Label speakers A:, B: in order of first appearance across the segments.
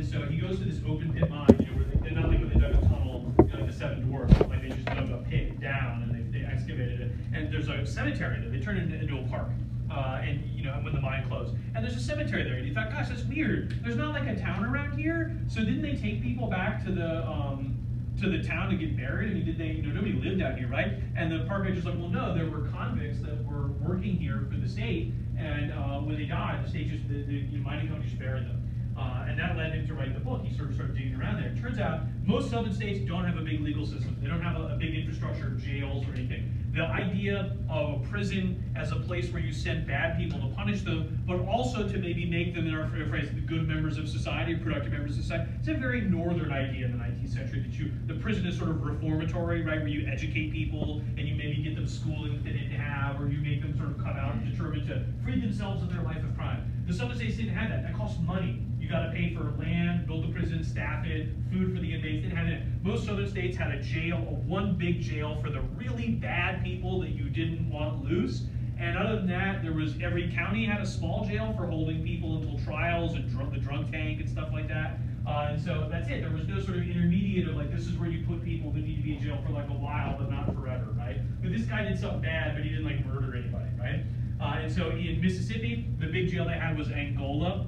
A: and so he goes to this open pit mine, you know, where they, they're not like when they dug a tunnel, you know, like the Seven Dwarfs, but like they just dug a pit down and they, they excavated it. And there's a cemetery there. They turned it into a park. Uh, and you know when the mine closed, and there's a cemetery there, and you thought, gosh, that's weird. There's not like a town around here, so didn't they take people back to the um, to the town to get buried? I mean, did they? You know, nobody lived out here, right? And the park ranger's like, well, no, there were convicts that were working here for the state, and uh, when they died, the state just the, the, the mining company just buried them. Uh, and that led him to write the book. He sort of started digging around there. It turns out most southern states don't have a big legal system. They don't have a, a big infrastructure of jails or anything. The idea of a prison as a place where you send bad people to punish them, but also to maybe make them, in our phrase, the good members of society, productive members of society, it's a very northern idea in the 19th century that you, the prison is sort of reformatory, right, where you educate people and you maybe get them schooling that they didn't have, or you make them sort of cut out determined to free themselves of their life of crime. The southern states didn't have that. That costs money You got to pay for land, build the prison, staff it, food for the inmates. Didn't have it. Most southern states had a jail, a one big jail for the really bad people that you didn't want loose. And other than that, there was every county had a small jail for holding people until trials and drunk, the drunk tank and stuff like that. Uh, and so that's it. There was no sort of intermediate of like this is where you put people who need to be in jail for like a while, but not forever, right? But this guy did something bad, but he didn't like murder anybody, right? Uh, and so in Mississippi, the big jail they had was Angola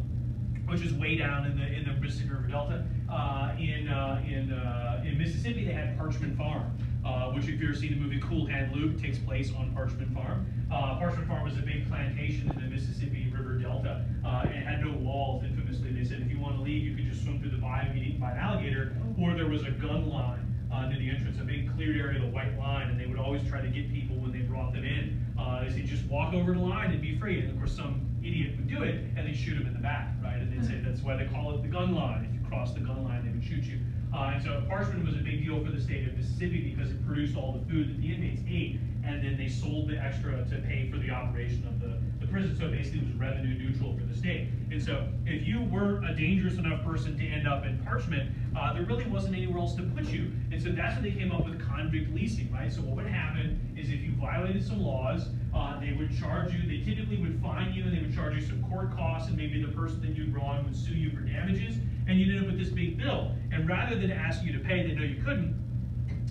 A: which is way down in the in the Mississippi River Delta. Uh, in uh, in uh, in Mississippi, they had Parchman Farm, uh, which if you've ever seen the movie Cool Hand Luke, takes place on Parchman Farm. Uh, Parchman Farm was a big plantation in the Mississippi River Delta, uh, and it had no walls. Infamously, they said if you want to leave, you could just swim through the bayou and get eaten by an alligator, or there was a gun line uh, near the entrance, a big cleared area, the white line, and they would always try to get people when they brought them in. Uh, they say just walk over the line and be free. And of course, some idiot would do it, and they shoot him in the back, right? And they'd say that's why they call it the gun line. If you cross the gun line, they would shoot you. Uh, and so Parchman was a big deal for the state of Mississippi because it produced all the food that the inmates ate, and then they sold the extra to pay for the operation of the, the prison. So basically, it was revenue neutral for the state. And so if you were a dangerous enough person to end up in Parchman, uh, there really wasn't anywhere else to put you. And so that's when they came up with convict leasing, right? So what would happen is if you violated some laws, uh, they would charge you, they typically would fine you, and they would charge you some court costs, and maybe the person that you'd wronged would sue you for damages, and you'd end up with this big bill. And rather than ask you to pay, they know you couldn't,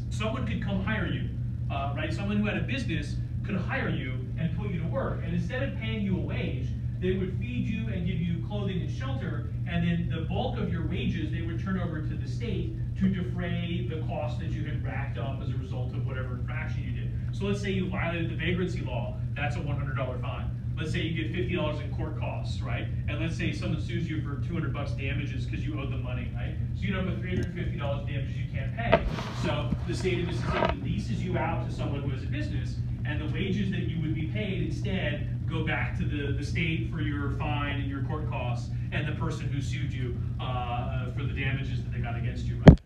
A: someone could come hire you, uh, right? Someone who had a business could hire you and put you to work. And instead of paying you a wage, they would feed you and give you clothing and shelter, and then the bulk of your wages they would turn over to the state to defray the cost that you had racked up as a result of whatever infraction you did. So let's say you violated the vagrancy law, that's a $100 fine. Let's say you get $50 in court costs, right? And let's say someone sues you for 200 bucks damages because you owed them money, right? So you end up with $350 damages you can't pay. So the state of Mississippi leases you out to someone who has a business, and the wages that you would be paid instead go back to the, the state for your fine and your court costs and the person who sued you uh, for the damages that they got against you, right?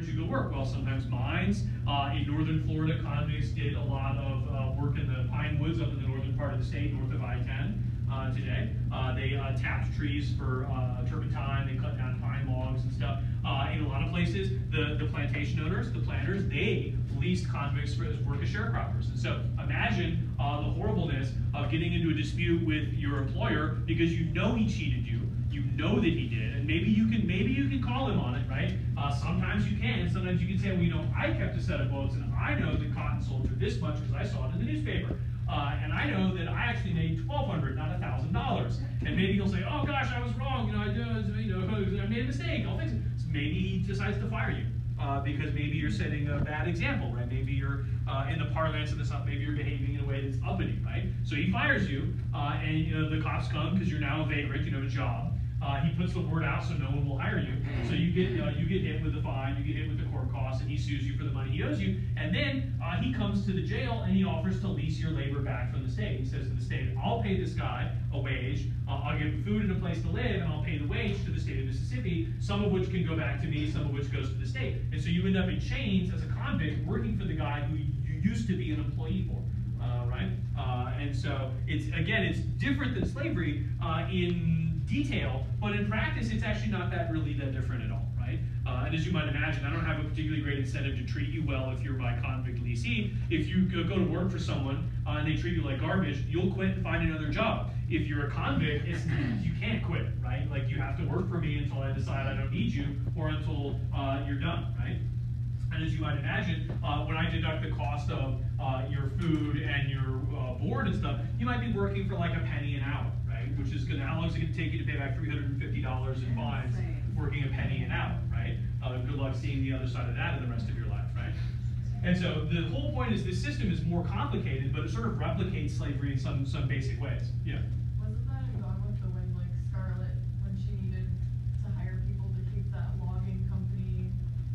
A: And where would you work? Well, sometimes mines. Uh, in northern Florida, convicts did a lot of uh, work in the pine woods up in the northern part of the state, north of I-10 uh, today. Uh, they uh, tapped trees for turpentine, they cut down pine logs and stuff. in a lot of places, the, the plantation owners, the planters, they leased convicts for work as sharecroppers. And so imagine the horribleness of getting into a dispute with your employer because you know he cheated you, you know that he did, and maybe you can maybe you can call him on it, right? Uh, sometimes you can. Sometimes you can say, well, you know, I kept a set of votes, and I know that cotton sold for this much because I saw it in the newspaper. Uh, and I know that I actually made 1,200, not thousand dollars. And maybe he'll say, "Oh gosh, I was wrong. You know, I, you know, I made a mistake. I'll fix it." So maybe he decides to fire you uh, because maybe you're setting a bad example, right? Maybe you're uh, in the parlance of this, maybe you're behaving in a way that's uppity, right? So he fires you, uh, and you know the cops come because you're now a vagrant, you know, a job. Uh, he puts the word out so no one will hire you. So you get uh, you get hit with the fine, you get hit with the court costs, and he sues you for the money he owes you. And then uh, he comes to the jail and he offers to lease your labor back from the state. He says to the state, "I'll pay this guy a wage. Uh, I'll give him food and a place to live, and I'll pay the wage to the state of Mississippi. Some of which can go back to me, some of which goes to the state. And so you end up in chains as a convict working for the guy who you used to be an employee for." Uh, right? Uh, and so it's again, it's different than slavery uh, in detail, but in practice, it's actually not that really that different at all, right? Uh, and as you might imagine, I don't have a particularly great incentive to treat you well if you're my convict leasee. If you go to work for someone uh, and they treat you like garbage, you'll quit and find another job. If you're a convict, you can't quit, right? Like you have to work for me until I decide I don't need you or until uh, you're done, right? And as you might imagine, uh, when I deduct the cost of uh, your food and your uh, board and stuff, you might be working for like a penny an hour, right? Which is gonna, how long is it gonna take you to pay back $350 in fines working a penny an hour, right? Uh, good luck seeing the other side of that in the rest of your life, right? And so the whole point is this system is more complicated, but it sort of replicates slavery in some, some basic ways. Yeah.
B: Wasn't that in Gone with the Wind, like Scarlett, when she needed to hire people to keep that logging company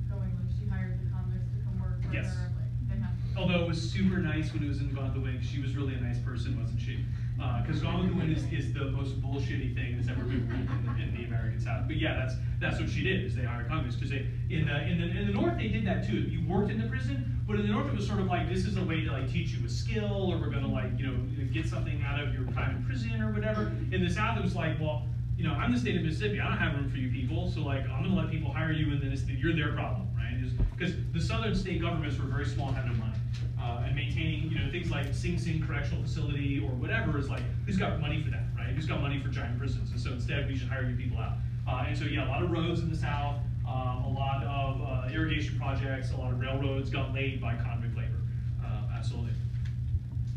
B: going, like she hired the convicts to come work for
A: Yes.
B: her, like, they have to.
A: It was super nice when it was in Gone the she was really a nice person, wasn't she? Uh, because Gone with the is, is the most bullshitty thing that's ever been written in the, in the American South. But yeah, that's that's what she did. Is they hired convicts because in the in the in the North they did that too. You worked in the prison, but in the North it was sort of like this is a way to like teach you a skill, or we're gonna like you know get something out of your time in prison or whatever. In the South it was like well. You know, I'm the state of Mississippi. I don't have room for you people, so like I'm gonna let people hire you, and then it's you're their problem, right? Because the southern state governments were very small and had no money things like Sing Sing Correctional Facility or whatever is like, who's got money for that, right? Who's got money for giant prisons? And so instead, we should hire you people out. Uh, and so, yeah, a lot of roads in the South, um, a lot of uh, irrigation projects, a lot of railroads got laid by convict labor. Uh, absolutely.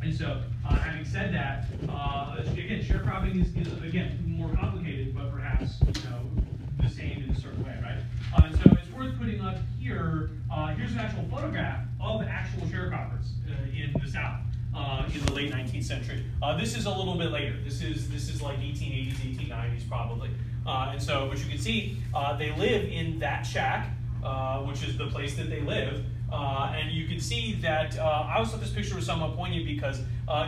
A: And so, uh, having said that, uh, again, sharecropping is, is again more complicated, but perhaps you know the same in a certain way, right? Uh, and so it's worth putting up here. Here's an actual photograph of actual sharecroppers in in the late 19th century. Uh, this is a little bit later. This is this is like 1880s, 1890s probably. Uh, and so, what you can see, uh, they live in that shack, uh, which is the place that they live. Uh, and you can see that uh, I always thought this picture was somewhat poignant because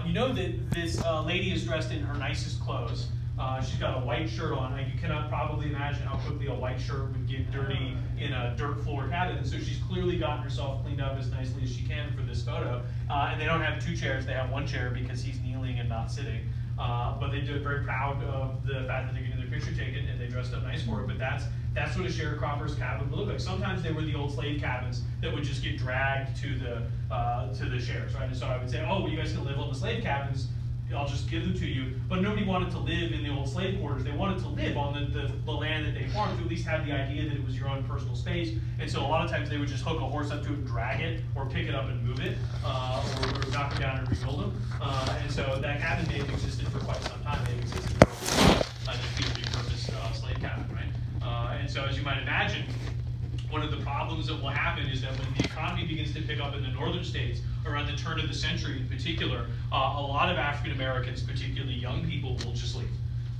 A: you know that this lady is dressed in her nicest clothes. Uh, she's got a white shirt on. and You cannot probably imagine how quickly a white shirt would get dirty in a dirt floor cabin. And so she's clearly gotten herself cleaned up as nicely as she can for this photo. Uh, and they don't have two chairs; they have one chair because he's kneeling and not sitting. Uh, but they do very proud of the fact that they're getting their picture taken and they dressed up nice for it. But that's that's what a sharecropper's cabin would look like. Sometimes they were the old slave cabins that would just get dragged to the uh, to the shares, right? And so I would say, oh, well, you guys can live on the slave cabins. I'll just give them to you. But nobody wanted to live in the old slave quarters. They wanted to live on the, the, the land that they farmed to at least have the idea that it was your own personal space. And so a lot of times they would just hook a horse up to it and drag it, or pick it up and move it, uh, or, or knock it down and rebuild them. Uh, and so that cabin may have existed for quite some time. They existed for uh, a repurposed uh, slave cabin, right? Uh, and so as you might imagine, one of the problems that will happen is that when the economy begins to pick up in the northern states around the turn of the century in particular, uh, a lot of African Americans, particularly young people, will just leave.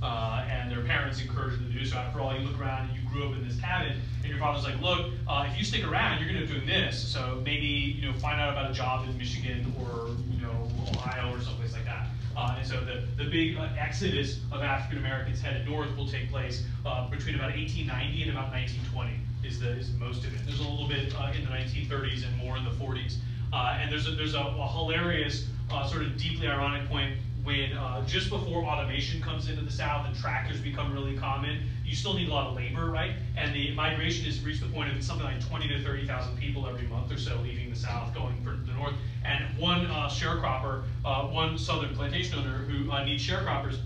A: Uh, and their parents encourage them to do so. After all, you look around and you grew up in this cabin, and your father's like, look, uh, if you stick around, you're going to be doing this. So maybe you know, find out about a job in Michigan or you know, Ohio or someplace like that. Uh, and so the, the big uh, exodus of African Americans headed north will take place uh, between about 1890 and about 1920 is the is most of it. There's a little bit uh, in the 1930s and more in the 40s. Uh, and there's a, there's a, a hilarious, uh, sort of deeply ironic point when uh, just before automation comes into the South and tractors become really common, you still need a lot of labor, right? And the migration has reached the point of something like 20 to 30,000 people every month or so leaving the South, going for the North. And one uh, sharecropper, uh, one Southern plantation owner who uh, needs sharecroppers,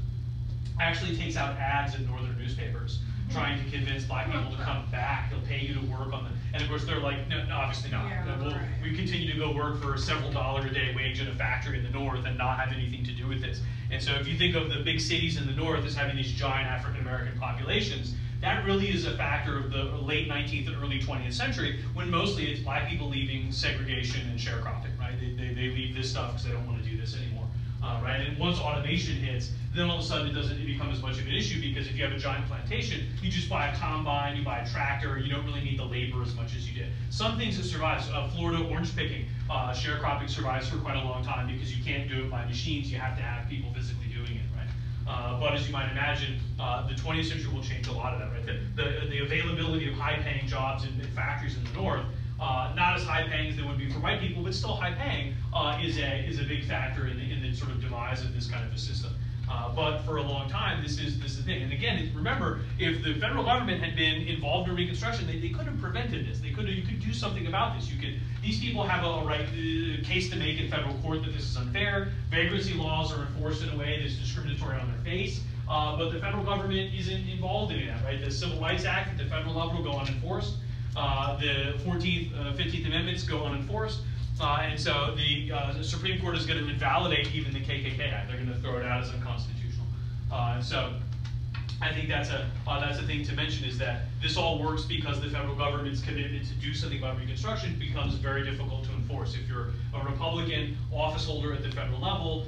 A: actually takes out ads in northern newspapers trying to convince black people to come back. They'll pay you to work on the, and of course they're like, no, no obviously not.
B: Yeah,
A: We'll-
B: right.
A: we continue to go work for a several dollar a day wage in a factory in the north and not have anything to do with this. And so if you think of the big cities in the north as having these giant African American populations, that really is a factor of the late 19th and early 20th century when mostly it's black people leaving segregation and sharecropping, right? They, they, they leave this stuff because they don't want to do this anymore. Uh, right, and once automation hits, then all of a sudden it doesn't become as much of an issue because if you have a giant plantation, you just buy a combine, you buy a tractor, you don't really need the labor as much as you did. Some things that survive, uh, Florida orange picking, uh, sharecropping survives for quite a long time because you can't do it by machines, you have to have people physically doing it, right? Uh, but as you might imagine, uh, the 20th century will change a lot of that, right? The, the, the availability of high-paying jobs in, in factories in the north uh, not as high paying as they would be for white people, but still high paying, uh, is a is a big factor in the, in the sort of demise of this kind of a system. Uh, but for a long time, this is this is the thing. And again, remember, if the federal government had been involved in Reconstruction, they, they could have prevented this. They could have, you could do something about this. You could these people have a, a right uh, case to make in federal court that this is unfair. Vagrancy laws are enforced in a way that's discriminatory on their face. Uh, but the federal government isn't involved in that, right? The Civil Rights Act at the federal level will go unenforced. Uh, the 14th, uh, 15th Amendments go unenforced. Uh, and so the, uh, Supreme Court is going to invalidate even the KKK Act. They're going to throw it out as unconstitutional. Uh, so I think that's a uh, that's a thing to mention is that this all works because the federal government's commitment to do something about Reconstruction becomes very difficult to enforce. If you're a Republican office holder at the federal level,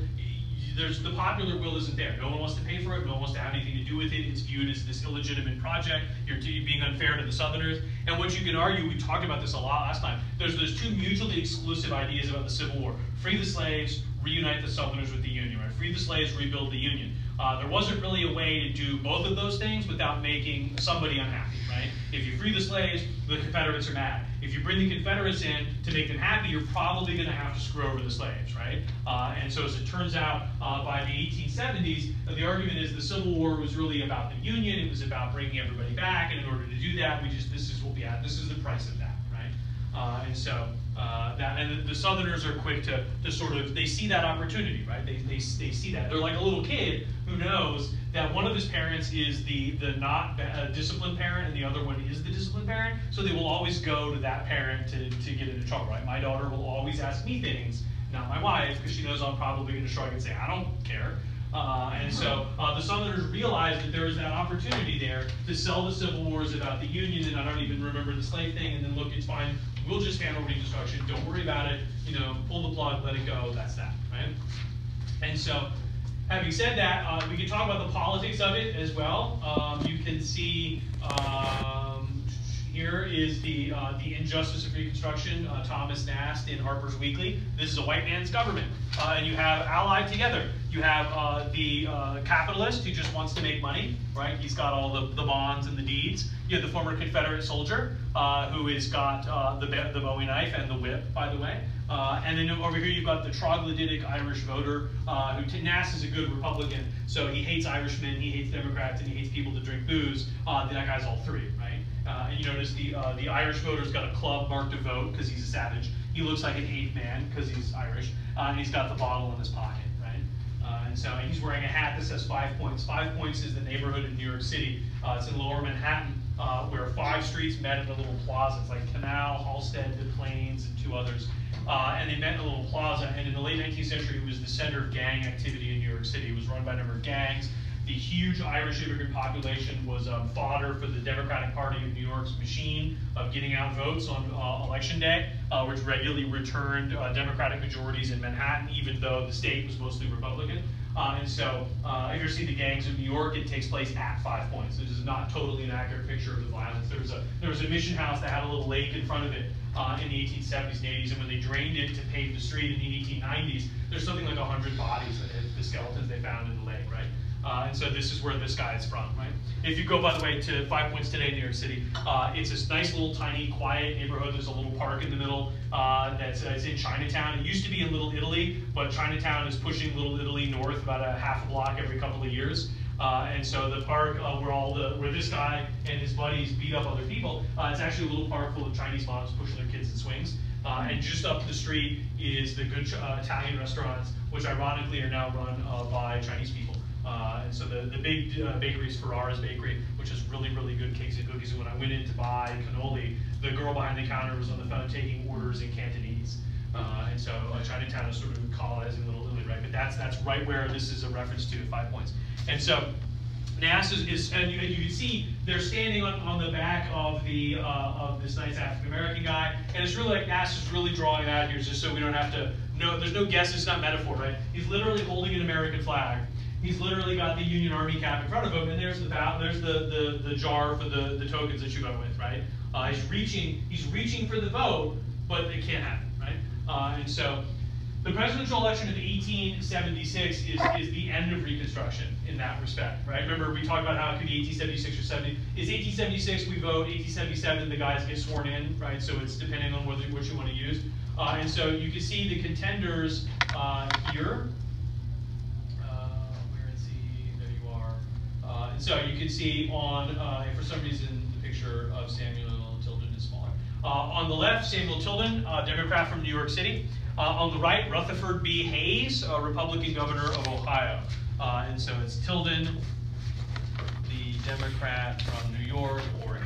A: there's the popular will isn't there. No one wants to pay for it. No one wants to have anything to do with it. It's viewed as this illegitimate project. You're being unfair to the Southerners. And what you can argue, we talked about this a lot last time. There's those two mutually exclusive ideas about the Civil War: free the slaves, reunite the Southerners with the Union. Right? Free the slaves, rebuild the Union. Uh, there wasn't really a way to do both of those things without making somebody unhappy, right? If you free the slaves, the Confederates are mad. If you bring the Confederates in to make them happy, you're probably going to have to screw over the slaves, right? Uh, and so, as it turns out, uh, by the 1870s, the argument is the Civil War was really about the Union. It was about bringing everybody back, and in order to do that, we just this is what we had. This is the price of that? Uh, and so uh, that and the, the, Southerners are quick to, to sort of they see that opportunity, right? They, they, they see that they're like a little kid who knows that one of his parents is the the not uh, disciplined parent and the other one is the disciplined parent, so they will always go to that parent to, to get into trouble, right? My daughter will always ask me things, not my wife, because she knows I'm probably going to shrug and say I don't care. Uh, and so uh, the Southerners realized that there was that opportunity there to sell the Civil Wars about the Union, and I don't even remember the slave thing, and then look, it's fine, we'll just handle Reconstruction, don't worry about it, you know, pull the plug, let it go, that's that, right? And so, having said that, uh, we can talk about the politics of it as well. Um, you can see um, here is the uh, the injustice of Reconstruction, uh, Thomas Nast in Harper's Weekly. This is a white man's government, uh, and you have allied together. You have uh, the uh, capitalist who just wants to make money, right? He's got all the, the bonds and the deeds. You have the former Confederate soldier uh, who has got uh, the, the Bowie knife and the whip, by the way. Uh, and then over here you've got the troglodytic Irish voter uh, who Nast is a good Republican, so he hates Irishmen, he hates Democrats, and he hates people that drink booze. that guy's all three, right? And you notice the the Irish voter's got a club marked to vote because he's a savage. He looks like an eighth man because he's Irish, and he's got the bottle in his pocket. Uh, and so and he's wearing a hat that says Five Points. Five Points is the neighborhood in New York City. Uh, it's in lower Manhattan, uh, where five streets met in a little plaza. It's like Canal, Halsted, Des Plaines, and two others. Uh, and they met in a little plaza. And in the late 19th century, it was the center of gang activity in New York City. It was run by a number of gangs. The huge Irish immigrant population was um, fodder for the Democratic Party of New York's machine of getting out votes on uh, election day, uh, which regularly returned uh, Democratic majorities in Manhattan, even though the state was mostly Republican. Uh, and so, uh, if you see the gangs of New York, it takes place at Five Points. This is not totally an accurate picture of the violence. There was a there was a mission house that had a little lake in front of it uh, in the 1870s and 80s, and when they drained it to pave the street in the 1890s, there's something like 100 bodies, the skeletons they found in the lake, right? Uh, and so this is where this guy is from, right? If you go, by the way, to Five Points today in New York City, uh, it's this nice little tiny quiet neighborhood. There's a little park in the middle uh, that's uh, in Chinatown. It used to be in Little Italy, but Chinatown is pushing Little Italy north about a half a block every couple of years. Uh, and so the park uh, where all the where this guy and his buddies beat up other people, uh, it's actually a little park full of Chinese moms pushing their kids in swings. And just up the street is the good Italian restaurants, which ironically are now run by Chinese people. Uh, and so the, the big uh, bakery is Ferrara's Bakery, which is really, really good cakes and cookies. And when I went in to buy cannoli, the girl behind the counter was on the phone taking orders in Cantonese. Uh, and so uh, Chinatown is sort of colonizing Little Italy, right? But that's that's right where this is a reference to Five Points. And so Nast is, is and, you, and, you, can see they're standing on, on the back of the uh, of this nice African American guy, and it's really like Nast is really drawing it out here just so we don't have to. know. there's no guess. It's not metaphor, right? He's literally holding an American flag he's literally got the Union Army cap in front of him, and there's the there's the, the, the jar for the, the tokens that you go with, right? Uh, he's reaching he's reaching for the vote, but it can't happen, right? Uh, and so the presidential election of 1876 is, is the end of Reconstruction in that respect, right? Remember we talked about how it could be 1876 or 70. Is 1876 we vote, 1877 the guys get sworn in, right? So it's depending on what you want to use. Uh, and so you can see the contenders uh, here. And so you can see on, uh, for some reason, the picture of Samuel Tilden is smaller. Uh, on the left, Samuel Tilden, uh, Democrat from New York City. On the right, Rutherford B. Hayes, a Republican governor of Ohio. And so it's Tilden, the Democrat from New York, or